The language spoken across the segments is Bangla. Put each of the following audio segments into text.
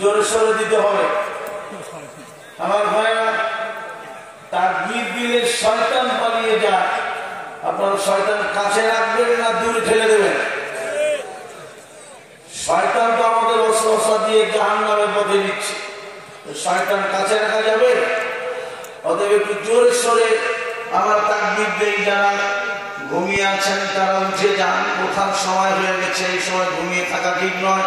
জোরে সরে দিতে হবে। আমার ভাইরা গীত দিলে শয়তান পালিয়ে যায়। আপনারা শয়তান কাছে রাখবেন না, দূরে ঠেলে দেবেন। শয়তান তো আমাদের অসহসা দিয়ে জাহান নামে পথে দিচ্ছে শয়তান কাছে রাখা যাবে? অতএব একটু জোরে সরে আমার তাকবির দেই যারা ঘুমিয়ে আছেন, তারা উঠে যান। ওঠার সময় হয়ে গেছে, এই সময় ঘুমিয়ে থাকা ঠিক নয়।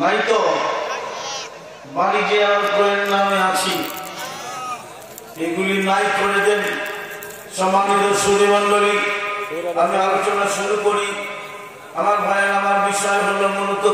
নাই তো বাড়ি যে আর নামে আছি এগুলি নাই করে দেন সম্মানিত সুদী আমি আলোচনা শুরু করি। আমার ভাইয়ের আমার বিষয় হলো মূলত